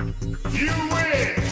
You win!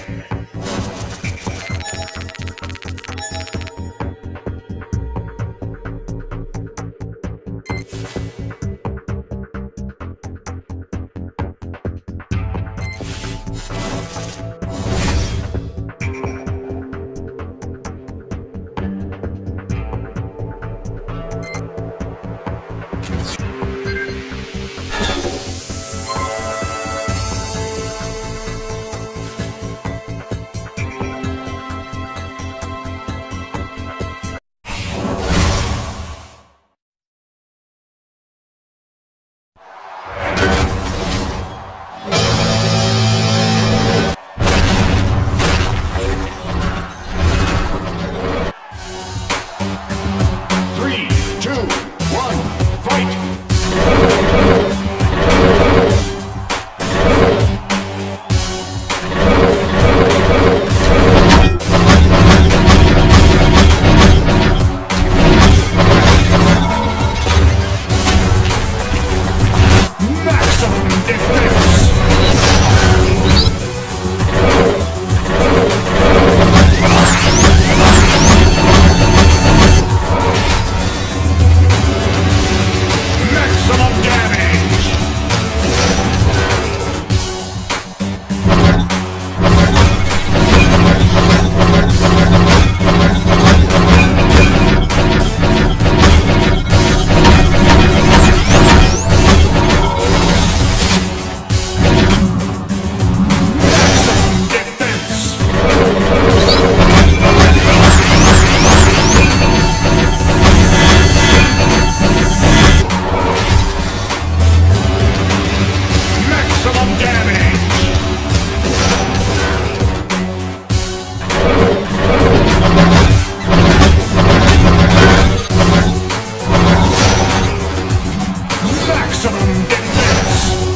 maximum defense.